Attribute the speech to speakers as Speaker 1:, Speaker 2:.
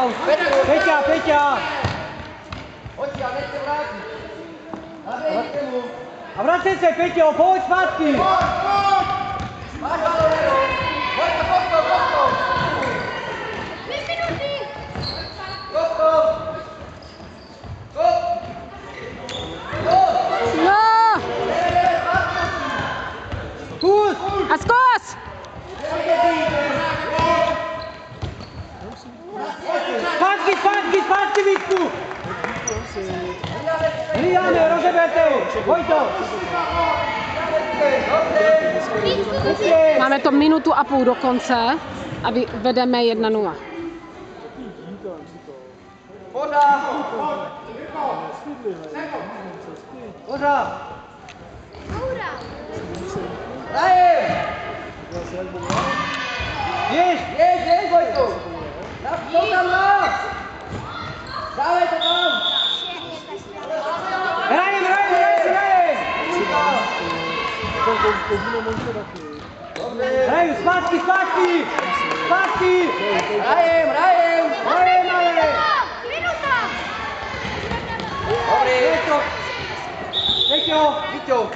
Speaker 1: Paulo. Pecha, pecha. Hoće, a neće vratiti.
Speaker 2: A vrati se, Pećo, povoć Vatki!
Speaker 1: Povoć, povoć! Vaj, malo, Lero! Vojka, Kosto, Kosto! Dvi minuti! Kosto!
Speaker 3: No!
Speaker 2: Put! A
Speaker 3: skos!
Speaker 2: Vítku.
Speaker 1: Hlídáme, rozeberte ho. Pojď
Speaker 2: to. Dobře. Máme to minutu a
Speaker 3: půl do konce a vy- vedeme
Speaker 2: 1-0.
Speaker 1: Pořád. Pořád. Dajem. Běž. Jeď, un pochino molto da te. Dai, sbatti,
Speaker 2: sbatti! Sbatti!
Speaker 1: Raem, Raem! Raem,
Speaker 2: Raem! Minuta!
Speaker 1: Vecchio!
Speaker 2: Vecchio!
Speaker 1: Vecchio!